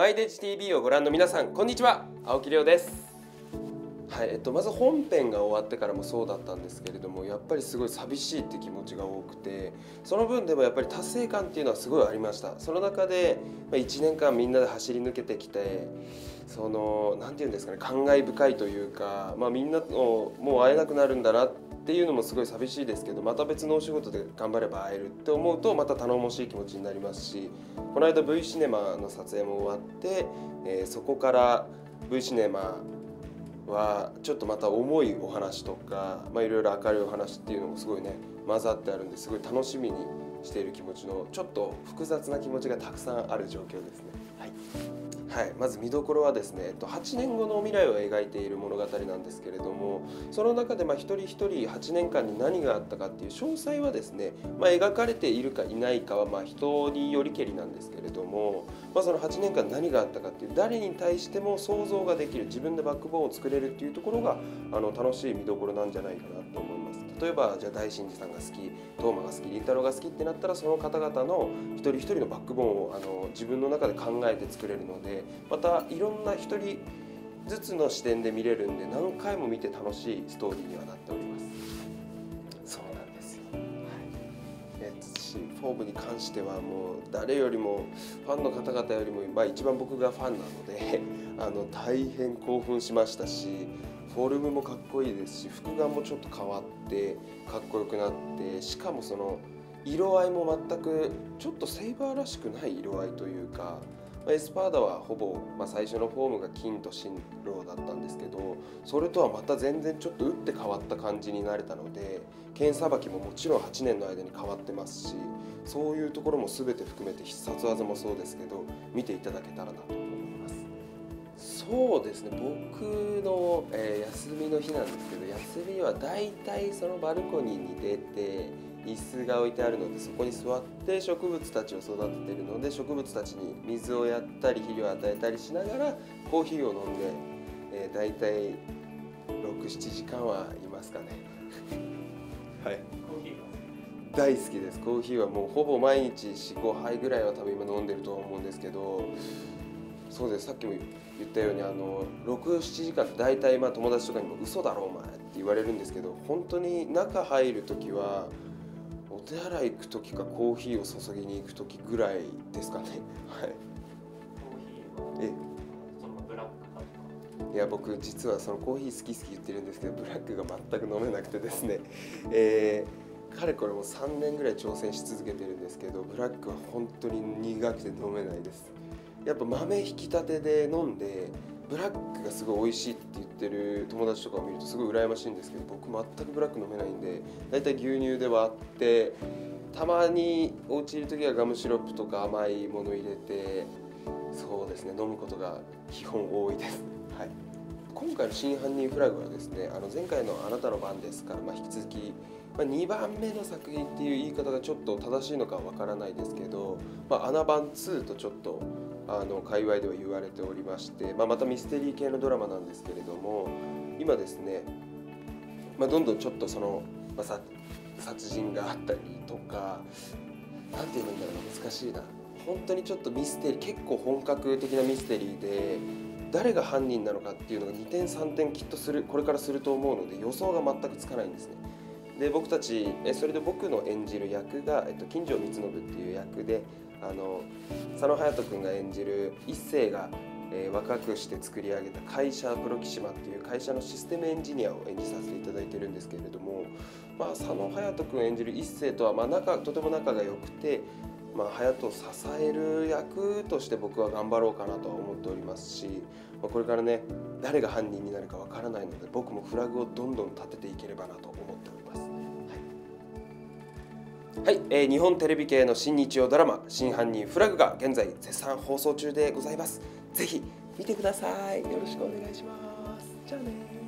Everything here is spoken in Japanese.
マイデジ TV をご覧の皆さんこんにちは。青木亮です。はいえっと、まず本編が終わってからもそうだったんですけれどもやっぱりすごい寂しいって気持ちが多くてその分でもやっぱり達成感っていうのはすごいありました。その中で、1年間みんなで走り抜けてきてその何て言うんですかね感慨深いというか、まあ、みんなともう会えなくなるんだなっていうのもすごい寂しいですけどまた別のお仕事で頑張れば会えるって思うとまた頼もしい気持ちになりますしこの間 V シネマの撮影も終わって、えー、そこから V シネマはちょっとまた重いお話とか、まあ、いろいろ明るいお話っていうのもすごいね混ざってあるんですごい楽しみにしている気持ちのちょっと複雑な気持ちがたくさんある状況ですね。はいはい、まず見どころはですね8年後の未来を描いている物語なんですけれどもその中でまあ一人一人8年間に何があったかっていう詳細はですね、まあ、描かれているかいないかはまあ人によりけりなんですけれども、まあ、その8年間何があったかっていう誰に対しても想像ができる自分でバックボーンを作れるっていうところがあの楽しい見どころなんじゃないかなと思います。例えばじゃあ大神寺さんが好き東馬が好き倫太郎が好きってなったらその方々の一人一人のバックボーンをあの自分の中で考えて作れるのでまたいろんな一人ずつの視点で見れるんで何回も見て楽しいストーリーにはなっております。フォームに関してはもう誰よりもファンの方々よりも、まあ、一番僕がファンなので あの大変興奮しましたしフォルムもかっこいいですし服眼もちょっと変わってかっこよくなってしかもその色合いも全くちょっとセイバーらしくない色合いというかエスパーダはほぼ、まあ、最初のフォームが金と新郎だったんですけどそれとはまた全然ちょっと打って変わった感じになれたので剣さばきももちろん8年の間に変わってますしそういうところも全て含めて必殺技もそうですけど見ていただけたらなと思います。そうですね。僕の、えー、休みの日なんですけど休みはだいたいそのバルコニーに出て椅子が置いてあるのでそこに座って植物たちを育てているので植物たちに水をやったり肥料を与えたりしながらコーヒーを飲んで、えー、大体67時間はいますかね。はい。大好きです。コーヒーはもうほぼ毎日45杯ぐらいは多分今飲んでると思うんですけどそうです。さっきも言ったようにあの67時間って大体まあ友達とかにも「嘘だろお前」って言われるんですけど本当に中入る時はお手洗い行く時かコーヒーを注ぎに行く時ぐらいですかね。はい。え？いや僕実はそのコーヒー好き好き言ってるんですけどブラックが全く飲めなくてですね、えー、かれこれも3年ぐらい挑戦し続けてるんですけどブラックは本当に苦くて飲めないです。やっぱ豆引きたてで飲んでブラックがすごい美味しいって言ってる友達とかを見るとすごい羨ましいんですけど僕全くブラック飲めないんで大体牛乳で割ってたまにお家いる時はガムシロップとか甘いもの入れてそうですね飲むことが基本多いです。はい今回の「真犯人フラグ」はですねあの前回の「あなたの番ですから」まあ、引き続き、まあ、2番目の作品っていう言い方がちょっと正しいのかわからないですけど「まあ、アナバン2」とちょっとあの界隈では言われておりまして、まあ、またミステリー系のドラマなんですけれども今ですね、まあ、どんどんちょっとその、まあ、殺人があったりとか何て言うんだろう難しいな本当にちょっとミステリー結構本格的なミステリーで誰が犯人なのかっていうのが2点3点きっとするこれからすると思うので予想が全くつかないんですね。で僕たちえそれで僕の演じる役が、えっと、金城光信っていう役であの佐野勇斗君が演じる一星が、えー、若くして作り上げた会社プロキシマっていう会社のシステムエンジニアを演じさせていただいてるんですけれども、まあ、佐野勇斗君演じる一星とは、まあ、仲とても仲が良くて、まあ、隼人を支える役として僕は頑張ろうかなとは思っておりますし、まあ、これからね誰が犯人になるかわからないので僕もフラグをどんどん立てていければなと思っております。はい、えー、日本テレビ系の新日曜ドラマ「真犯人フラグ」が現在絶賛放送中でございます。ぜひ見てください。よろしくお願いします。じゃあね